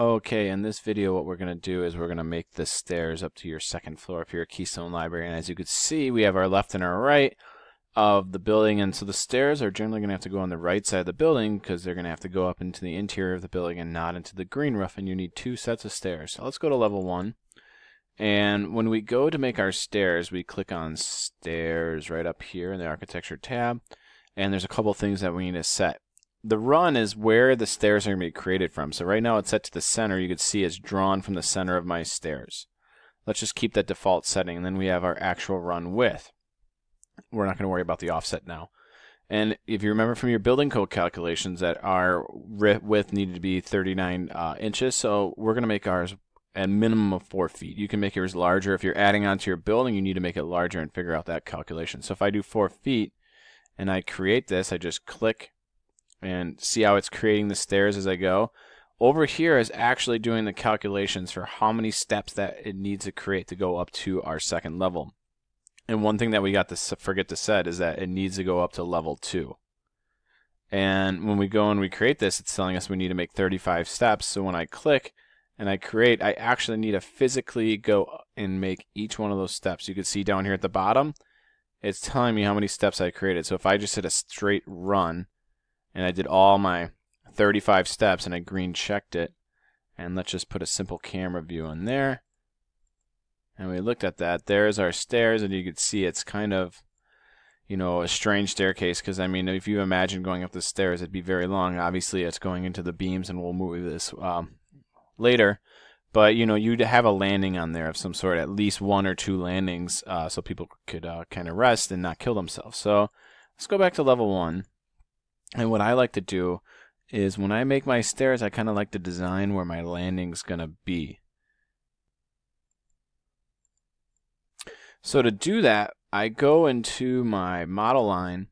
Okay, in this video what we're going to do is we're going to make the stairs up to your second floor if you're a Keystone Library. And as you can see, we have our left and our right of the building. And so the stairs are generally going to have to go on the right side of the building because they're going to have to go up into the interior of the building and not into the green roof. And you need two sets of stairs. So let's go to level one. And when we go to make our stairs, we click on stairs right up here in the architecture tab. And there's a couple things that we need to set the run is where the stairs are going to be created from. So right now it's set to the center. You can see it's drawn from the center of my stairs. Let's just keep that default setting. And then we have our actual run width. We're not going to worry about the offset now. And if you remember from your building code calculations that our width needed to be 39 uh, inches, so we're going to make ours a minimum of 4 feet. You can make yours larger. If you're adding onto your building, you need to make it larger and figure out that calculation. So if I do 4 feet and I create this, I just click and see how it's creating the stairs as I go. Over here is actually doing the calculations for how many steps that it needs to create to go up to our second level. And one thing that we got to forget to set is that it needs to go up to level 2. And when we go and we create this, it's telling us we need to make 35 steps. So when I click and I create, I actually need to physically go and make each one of those steps. You can see down here at the bottom, it's telling me how many steps I created. So if I just hit a straight run, and I did all my 35 steps and I green checked it. And let's just put a simple camera view in there. And we looked at that. There's our stairs and you can see it's kind of you know a strange staircase because I mean if you imagine going up the stairs it'd be very long. Obviously it's going into the beams and we'll move this um, later. But you know you'd have a landing on there of some sort at least one or two landings uh, so people could uh, kind of rest and not kill themselves. So let's go back to level one and what I like to do is when I make my stairs, I kind of like to design where my landing's going to be. So to do that, I go into my model line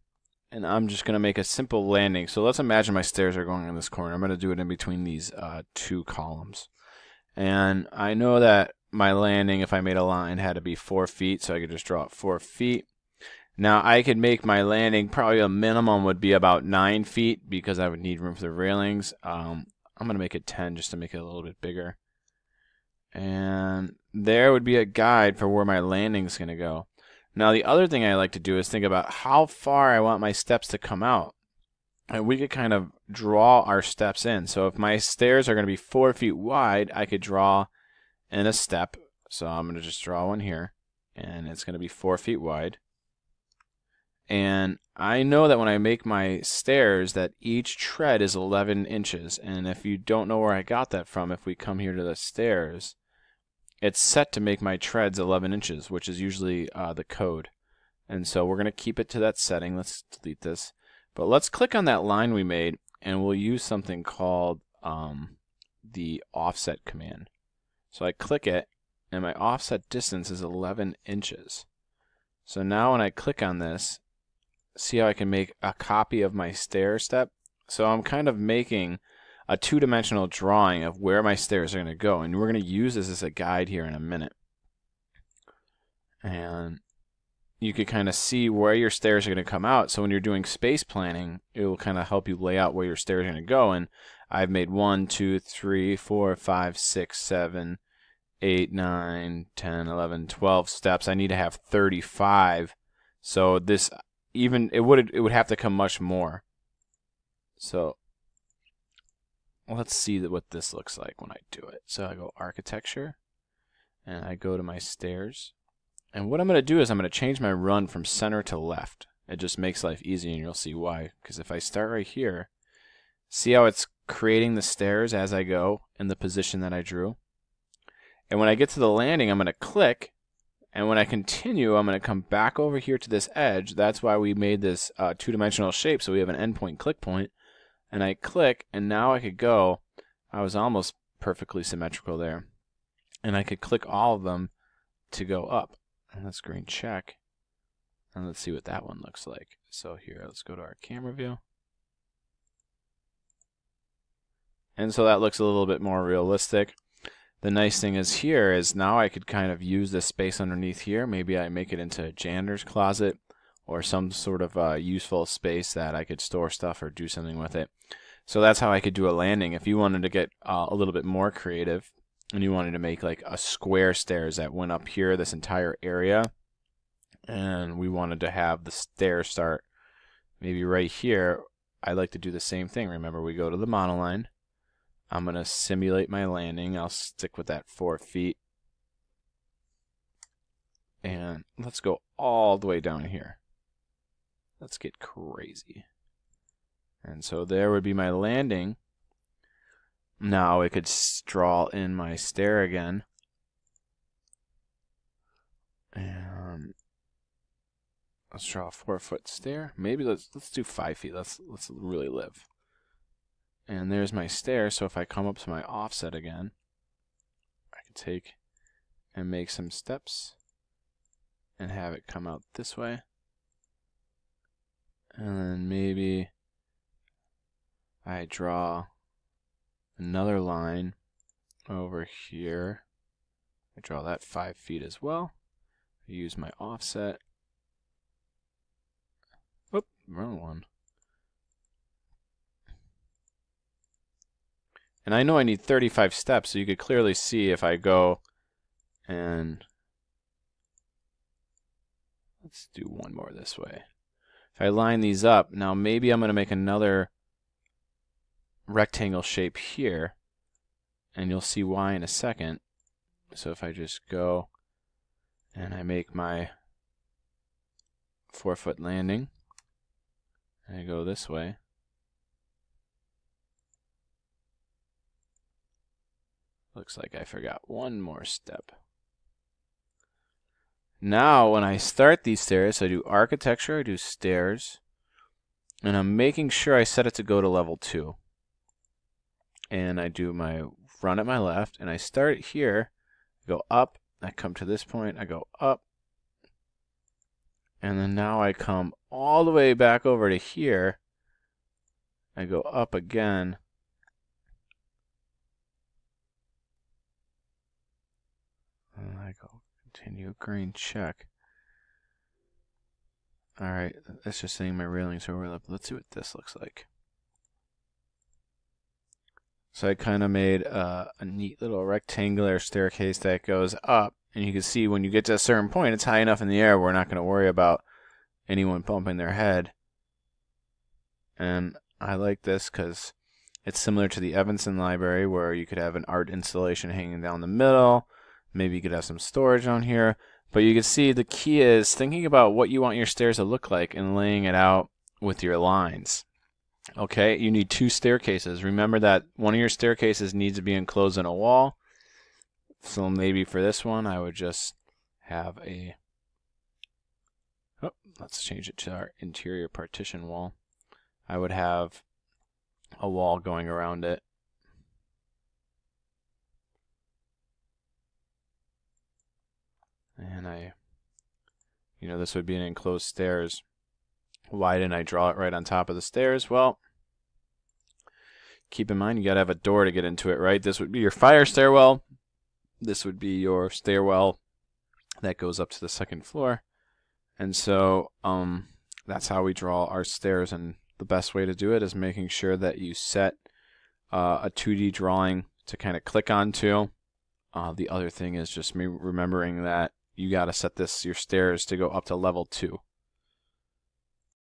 and I'm just going to make a simple landing. So let's imagine my stairs are going in this corner. I'm going to do it in between these uh, two columns. And I know that my landing, if I made a line, had to be four feet. So I could just draw it four feet. Now I could make my landing probably a minimum would be about nine feet because I would need room for the railings. Um, I'm gonna make it 10 just to make it a little bit bigger. And there would be a guide for where my landing's gonna go. Now the other thing I like to do is think about how far I want my steps to come out. And we could kind of draw our steps in. So if my stairs are going to be four feet wide, I could draw in a step. So I'm going to just draw one here. And it's going to be four feet wide. And I know that when I make my stairs that each tread is 11 inches. And if you don't know where I got that from, if we come here to the stairs, it's set to make my treads 11 inches, which is usually uh, the code. And so we're going to keep it to that setting. Let's delete this. But let's click on that line we made, and we'll use something called um, the offset command. So I click it, and my offset distance is 11 inches. So now when I click on this, see how I can make a copy of my stair step. So I'm kind of making a two-dimensional drawing of where my stairs are going to go. And we're going to use this as a guide here in a minute. And you can kind of see where your stairs are going to come out. So when you're doing space planning, it will kind of help you lay out where your stairs are going to go. And I've made 1, 2, 3, 4, 5, 6, 7, 8, 9, 10, 11, 12 steps. I need to have 35. So this even it would it would have to come much more. So let's see what this looks like when I do it. So I go architecture and I go to my stairs. And what I'm going to do is I'm going to change my run from center to left. It just makes life easy and you'll see why. Because if I start right here, see how it's creating the stairs as I go in the position that I drew? And when I get to the landing, I'm going to click and when I continue, I'm going to come back over here to this edge. That's why we made this uh, two-dimensional shape, so we have an endpoint click point. And I click, and now I could go. I was almost perfectly symmetrical there. And I could click all of them to go up. And let's green check. And let's see what that one looks like. So here, let's go to our camera view. And so that looks a little bit more realistic the nice thing is here is now I could kind of use this space underneath here. Maybe I make it into a janitor's closet or some sort of uh, useful space that I could store stuff or do something with it. So that's how I could do a landing. If you wanted to get uh, a little bit more creative and you wanted to make like a square stairs that went up here, this entire area, and we wanted to have the stair start maybe right here, I like to do the same thing. Remember, we go to the model line. I'm going to simulate my landing. I'll stick with that four feet. And let's go all the way down here. Let's get crazy. And so there would be my landing. Now I could draw in my stair again. And let's draw a four foot stair. Maybe let's let's do five feet. Let's let's really live. And there's my stair, so if I come up to my offset again, I can take and make some steps and have it come out this way. And then maybe I draw another line over here. I draw that five feet as well. I use my offset. Oop, wrong one. And I know I need 35 steps, so you could clearly see if I go and let's do one more this way. If I line these up, now maybe I'm going to make another rectangle shape here, and you'll see why in a second. So if I just go and I make my four foot landing, and I go this way, looks like I forgot one more step. Now, when I start these stairs, I do architecture, I do stairs, and I'm making sure I set it to go to level 2 and I do my run at my left, and I start here, go up, I come to this point, I go up, and then now I come all the way back over to here, I go up again, and I go continue green check. Alright, that's just saying my railings overlap. Let's see what this looks like. So I kind of made a neat little rectangular staircase that goes up. And you can see when you get to a certain point, it's high enough in the air, we're not going to worry about anyone bumping their head. And I like this because it's similar to the Evanson Library where you could have an art installation hanging down the middle. Maybe you could have some storage on here. But you can see the key is thinking about what you want your stairs to look like and laying it out with your lines. Okay, you need two staircases. Remember that one of your staircases needs to be enclosed in a wall. So maybe for this one, I would just have a... Oh, let's change it to our interior partition wall. I would have a wall going around it. And I, you know, this would be an enclosed stairs. Why didn't I draw it right on top of the stairs? Well, keep in mind you got to have a door to get into it, right? This would be your fire stairwell. This would be your stairwell that goes up to the second floor. And so um, that's how we draw our stairs. And the best way to do it is making sure that you set uh, a 2D drawing to kind of click onto. Uh, the other thing is just me remembering that you got to set this your stairs to go up to level 2.